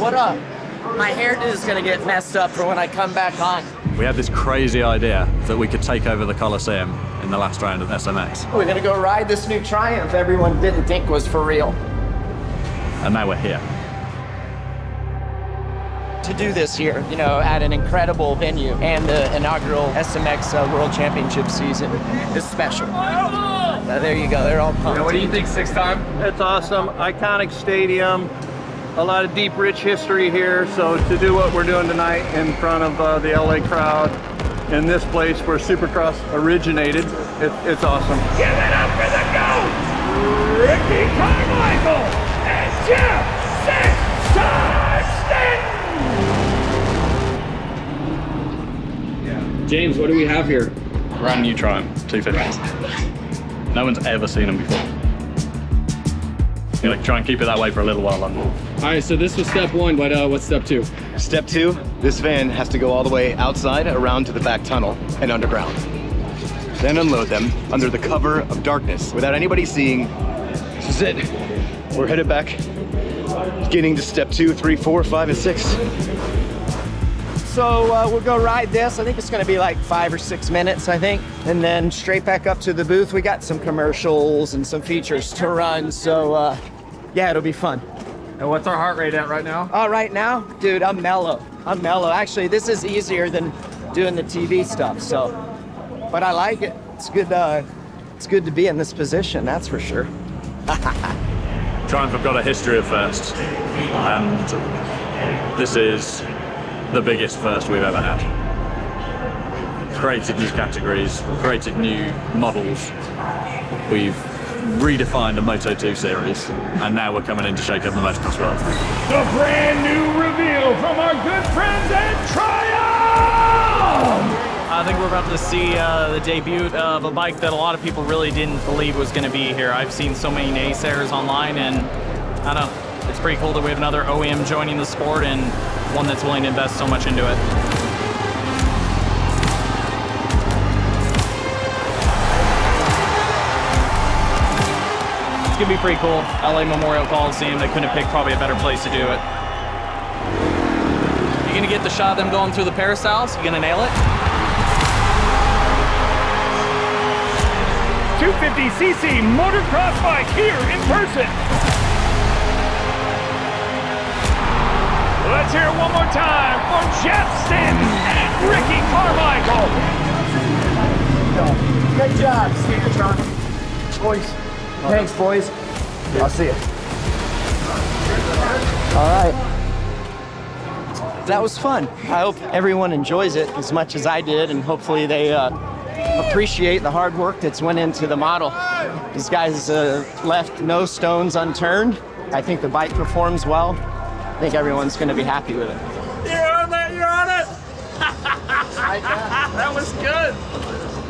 What up? My hairdo is gonna get messed up for when I come back on. We had this crazy idea that we could take over the Coliseum in the last round of SMX. We're gonna go ride this new Triumph everyone didn't think was for real. And now we're here. To do this here, you know, at an incredible venue and the inaugural SMX uh, World Championship season is special. There you go, they're all pumped. What do you think, six time? That's awesome. Iconic stadium. A lot of deep, rich history here. So to do what we're doing tonight in front of uh, the LA crowd in this place where Supercross originated, it, it's awesome. Give it up for the GOAT, Ricky Carmichael and Jeff Six Time Stanton. James, what do we have here? Brand new Triumph 250s. No one's ever seen them before. Gonna try and keep it that way for a little while longer. All right, so this was step one, but uh, what's step two? Step two, this van has to go all the way outside around to the back tunnel and underground. Then unload them under the cover of darkness without anybody seeing. This is it. We're headed back, getting to step two, three, four, five, and six. So uh, we'll go ride this. I think it's going to be like five or six minutes, I think. And then straight back up to the booth. We got some commercials and some features to run. So uh, yeah, it'll be fun. And what's our heart rate at right now? All right now, dude, I'm mellow. I'm mellow. Actually, this is easier than doing the TV stuff. So, but I like it. It's good. Uh, it's good to be in this position. That's for sure. Triumph have got a history of firsts, and this is the biggest first we've ever had. Created new categories, created new models. We've redefined the Moto 2 series, and now we're coming in to shake up the motocross world. The brand new reveal from our good friends at Triumph. I think we're about to see uh, the debut of a bike that a lot of people really didn't believe was going to be here. I've seen so many naysayers online, and I don't know. It's pretty cool that we have another OEM joining the sport and one that's willing to invest so much into it. It's gonna be pretty cool. LA Memorial Coliseum, they couldn't picked probably a better place to do it. You're gonna get the shot of them going through the peristyles? You gonna nail it? 250cc motocross bike here in person. It one more time for Jeff Stanton and Ricky Carmichael. Great job, Skatron. Boys. Thanks, boys. I'll see you. All right. That was fun. I hope everyone enjoys it as much as I did, and hopefully they uh, appreciate the hard work that's went into the model. These guys uh, left no stones unturned. I think the bike performs well. I think everyone's going to be happy with it. You're on that, you're on it! that was good.